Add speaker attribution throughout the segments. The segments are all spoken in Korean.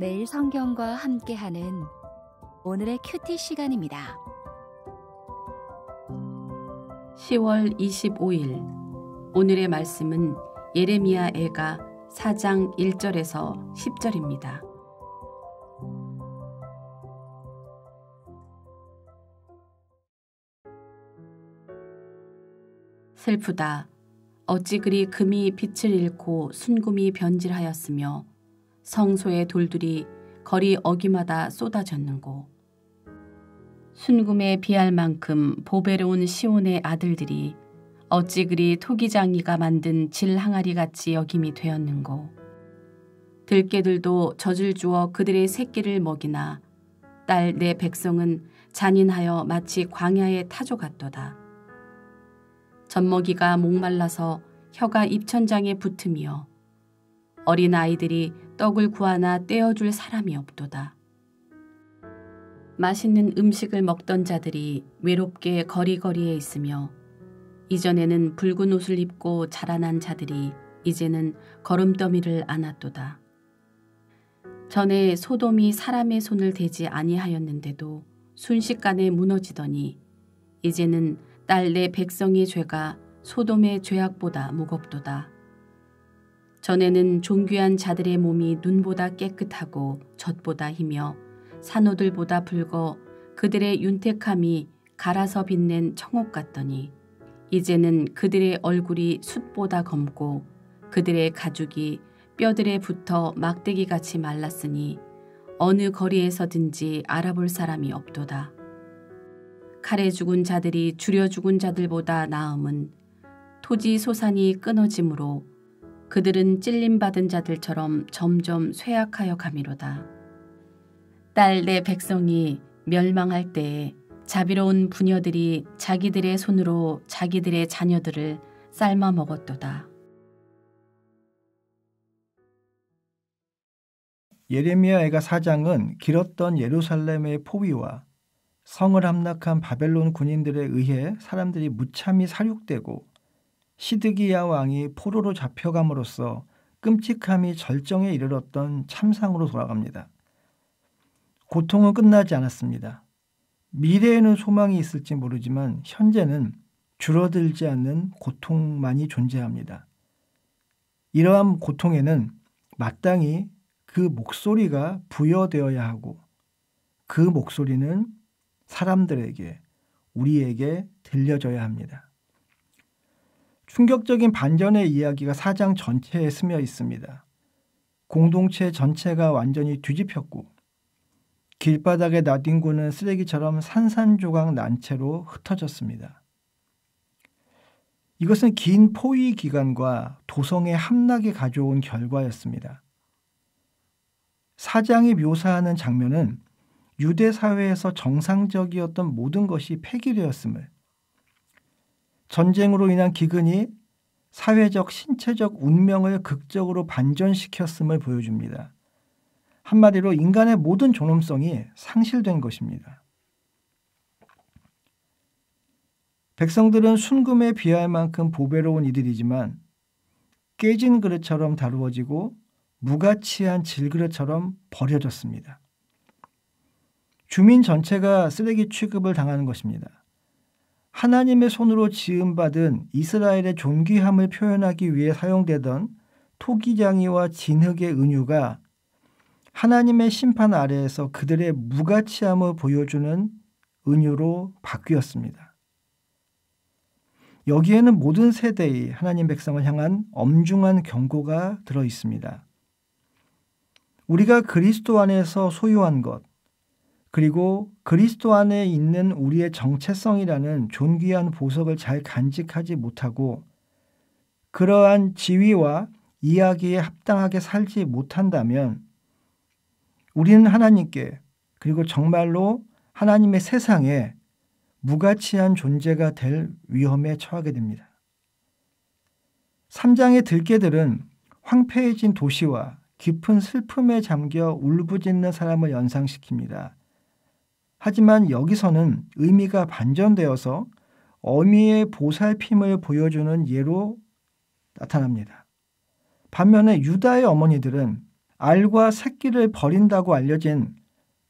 Speaker 1: 매일 성경과 함께하는 오늘의 큐티 시간입니다.
Speaker 2: 10월 25일 오늘의 말씀은 예레미야 애가 4장 1절에서 10절입니다. 슬프다. 어찌 그리 금이 빛을 잃고 순금이 변질하였으며 성소의 돌들이 거리 어기마다 쏟아졌는고 순금에 비할 만큼 보배로운 시온의 아들들이 어찌 그리 토기장이가 만든 질 항아리 같이 여김이 되었는고 들깨들도 젖을 주어 그들의 새끼를 먹이나 딸 내 백성은 잔인하여 마치 광야의 타조 같도다. 젖먹이가 목말라서 혀가 입천장에 붙으며 어린 아이들이 떡을 구하나 떼어줄 사람이 없도다. 맛있는 음식을 먹던 자들이 외롭게 거리거리에 있으며 이전에는 붉은 옷을 입고 자라난 자들이 이제는 걸음더미를 안았도다. 전에 소돔이 사람의 손을 대지 아니하였는데도 순식간에 무너지더니 이제는 딸 내 백성의 죄가 소돔의 죄악보다 무겁도다. 전에는 존귀한 자들의 몸이 눈보다 깨끗하고 젖보다 희며 산호들보다 붉어 그들의 윤택함이 갈아서 빛낸 청옥 같더니 이제는 그들의 얼굴이 숯보다 검고 그들의 가죽이 뼈들에 붙어 막대기같이 말랐으니 어느 거리에서든지 알아볼 사람이 없도다. 칼에 죽은 자들이 줄여 죽은 자들보다 나음은 토지 소산이 끊어짐으로 그들은 찔림받은 자들처럼 점점 쇠약하여 가미로다. 딸 내 백성이 멸망할 때에 자비로운 부녀들이 자기들의 손으로 자기들의 자녀들을 삶아 먹었도다.
Speaker 3: 예레미야 애가 사장은 길었던 예루살렘의 포위와 성을 함락한 바벨론 군인들에 의해 사람들이 무참히 살육되고 시드기야 왕이 포로로 잡혀감으로써 끔찍함이 절정에 이르렀던 참상으로 돌아갑니다. 고통은 끝나지 않았습니다. 미래에는 소망이 있을지 모르지만 현재는 줄어들지 않는 고통만이 존재합니다. 이러한 고통에는 마땅히 그 목소리가 부여되어야 하고 그 목소리는 사람들에게 우리에게 들려져야 합니다. 충격적인 반전의 이야기가 사장 전체에 스며 있습니다. 공동체 전체가 완전히 뒤집혔고 길바닥에 나뒹구는 쓰레기처럼 산산조각 난 채로 흩어졌습니다. 이것은 긴 포위 기간과 도성의 함락이 가져온 결과였습니다. 사장이 묘사하는 장면은 유대 사회에서 정상적이었던 모든 것이 폐기되었음을 전쟁으로 인한 기근이 사회적 신체적 운명을 극적으로 반전시켰음을 보여줍니다. 한마디로 인간의 모든 존엄성이 상실된 것입니다. 백성들은 순금에 비할 만큼 보배로운 이들이지만 깨진 그릇처럼 다루어지고 무가치한 질그릇처럼 버려졌습니다. 주민 전체가 쓰레기 취급을 당하는 것입니다. 하나님의 손으로 지음받은 이스라엘의 존귀함을 표현하기 위해 사용되던 토기장이와 진흙의 은유가 하나님의 심판 아래에서 그들의 무가치함을 보여주는 은유로 바뀌었습니다. 여기에는 모든 세대의 하나님 백성을 향한 엄중한 경고가 들어 있습니다. 우리가 그리스도 안에서 소유한 것, 그리고 그리스도 안에 있는 우리의 정체성이라는 존귀한 보석을 잘 간직하지 못하고 그러한 지위와 이야기에 합당하게 살지 못한다면 우리는 하나님께 그리고 정말로 하나님의 세상에 무가치한 존재가 될 위험에 처하게 됩니다. 3장의 들깨들은 황폐해진 도시와 깊은 슬픔에 잠겨 울부짖는 사람을 연상시킵니다. 하지만 여기서는 의미가 반전되어서 어미의 보살핌을 보여주는 예로 나타납니다. 반면에 유다의 어머니들은 알과 새끼를 버린다고 알려진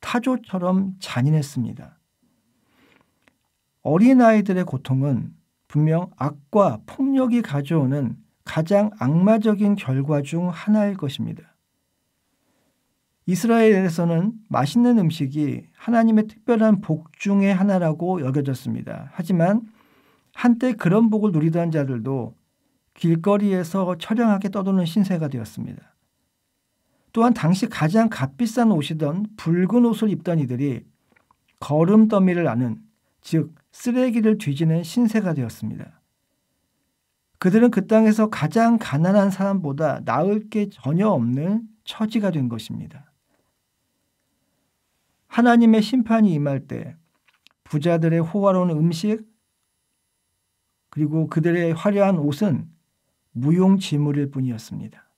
Speaker 3: 타조처럼 잔인했습니다. 어린아이들의 고통은 분명 악과 폭력이 가져오는 가장 악마적인 결과 중 하나일 것입니다. 이스라엘에서는 맛있는 음식이 하나님의 특별한 복 중의 하나라고 여겨졌습니다. 하지만 한때 그런 복을 누리던 자들도 길거리에서 처량하게 떠도는 신세가 되었습니다. 또한 당시 가장 값비싼 옷이던 붉은 옷을 입던 이들이 거름 더미를 아는 즉 쓰레기를 뒤지는 신세가 되었습니다. 그들은 그 땅에서 가장 가난한 사람보다 나을 게 전혀 없는 처지가 된 것입니다. 하나님의 심판이 임할 때 부자들의 호화로운 음식 그리고 그들의 화려한 옷은 무용지물일 뿐이었습니다.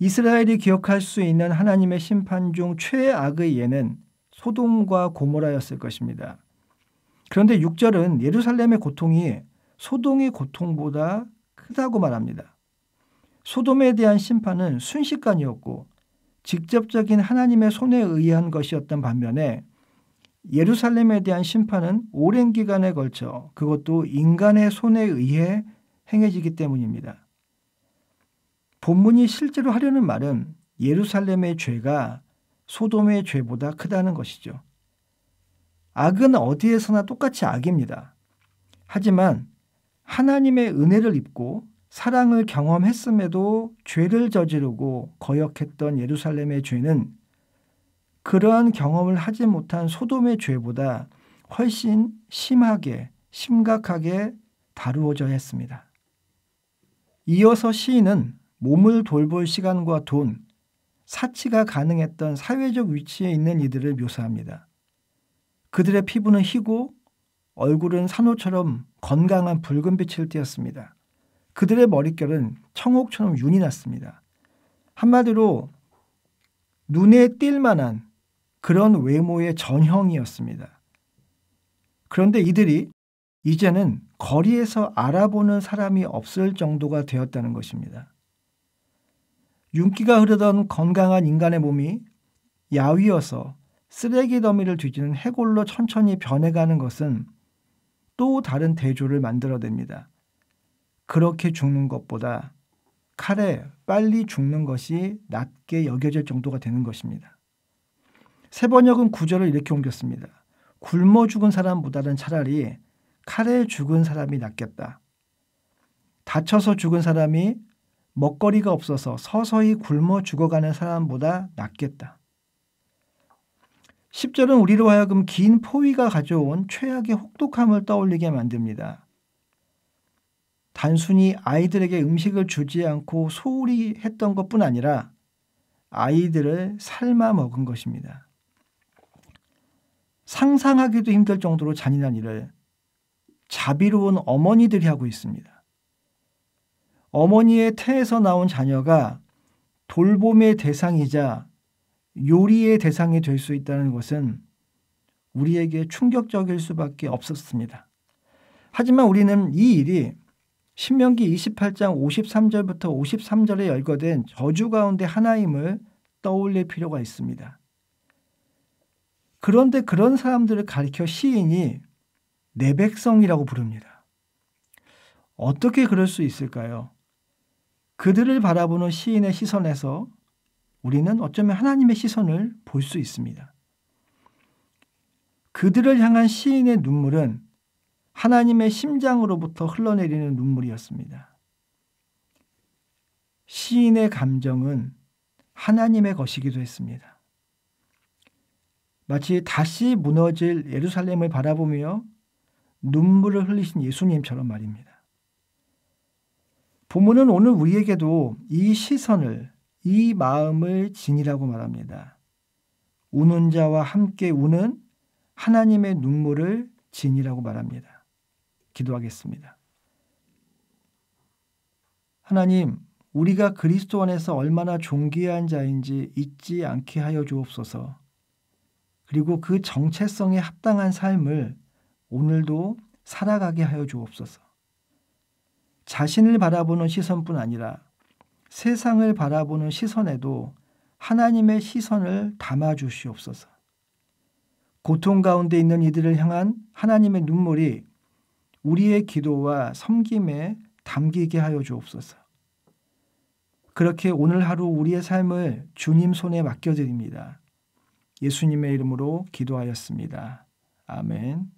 Speaker 3: 이스라엘이 기억할 수 있는 하나님의 심판 중 최악의 예는 소돔과 고모라였을 것입니다. 그런데 6절은 예루살렘의 고통이 소돔의 고통보다 크다고 말합니다. 소돔에 대한 심판은 순식간이었고 직접적인 하나님의 손에 의한 것이었던 반면에 예루살렘에 대한 심판은 오랜 기간에 걸쳐 그것도 인간의 손에 의해 행해지기 때문입니다. 본문이 실제로 하려는 말은 예루살렘의 죄가 소돔의 죄보다 크다는 것이죠. 악은 어디에서나 똑같이 악입니다. 하지만 하나님의 은혜를 입고 사랑을 경험했음에도 죄를 저지르고 거역했던 예루살렘의 죄는 그러한 경험을 하지 못한 소돔의 죄보다 훨씬 심하게 심각하게 다루어져 했습니다. 이어서 시인은 몸을 돌볼 시간과 돈, 사치가 가능했던 사회적 위치에 있는 이들을 묘사합니다. 그들의 피부는 희고 얼굴은 산호처럼 건강한 붉은빛을 띠었습니다. 그들의 머릿결은 청옥처럼 윤이 났습니다. 한마디로 눈에 띌 만한 그런 외모의 전형이었습니다. 그런데 이들이 이제는 거리에서 알아보는 사람이 없을 정도가 되었다는 것입니다. 윤기가 흐르던 건강한 인간의 몸이 야위어서 쓰레기 더미를 뒤지는 해골로 천천히 변해가는 것은 또 다른 대조를 만들어냅니다. 그렇게 죽는 것보다 칼에 빨리 죽는 것이 낫게 여겨질 정도가 되는 것입니다. 세번역은 구절을 이렇게 옮겼습니다. 굶어 죽은 사람보다는 차라리 칼에 죽은 사람이 낫겠다. 다쳐서 죽은 사람이 먹거리가 없어서 서서히 굶어 죽어가는 사람보다 낫겠다. 10절은 우리로 하여금 긴 포위가 가져온 최악의 혹독함을 떠올리게 만듭니다. 단순히 아이들에게 음식을 주지 않고 소홀히 했던 것뿐 아니라 아이들을 삶아 먹은 것입니다. 상상하기도 힘들 정도로 잔인한 일을 자비로운 어머니들이 하고 있습니다. 어머니의 태에서 나온 자녀가 돌봄의 대상이자 요리의 대상이 될 수 있다는 것은 우리에게 충격적일 수밖에 없었습니다. 하지만 우리는 이 일이 신명기 28장 53절부터 53절에 열거된 저주 가운데 하나임을 떠올릴 필요가 있습니다. 그런데 그런 사람들을 가리켜 시인이 내 백성이라고 부릅니다. 어떻게 그럴 수 있을까요? 그들을 바라보는 시인의 시선에서 우리는 어쩌면 하나님의 시선을 볼 수 있습니다. 그들을 향한 시인의 눈물은 하나님의 심장으로부터 흘러내리는 눈물이었습니다. 시인의 감정은 하나님의 것이기도 했습니다. 마치 다시 무너질 예루살렘을 바라보며 눈물을 흘리신 예수님처럼 말입니다. 부모는 오늘 우리에게도 이 시선을, 이 마음을 지니라고 말합니다. 우는 자와 함께 우는 하나님의 눈물을 지니라고 말합니다. 기도하겠습니다. 하나님, 우리가 그리스도 안에서 얼마나 존귀한 자인지 잊지 않게 하여 주옵소서. 그리고 그 정체성에 합당한 삶을 오늘도 살아가게 하여 주옵소서. 자신을 바라보는 시선뿐 아니라 세상을 바라보는 시선에도 하나님의 시선을 담아 주시옵소서. 고통 가운데 있는 이들을 향한 하나님의 눈물이 우리의 기도와 섬김에 담기게 하여 주옵소서. 그렇게 오늘 하루 우리의 삶을 주님 손에 맡겨드립니다. 예수님의 이름으로 기도하였습니다. 아멘.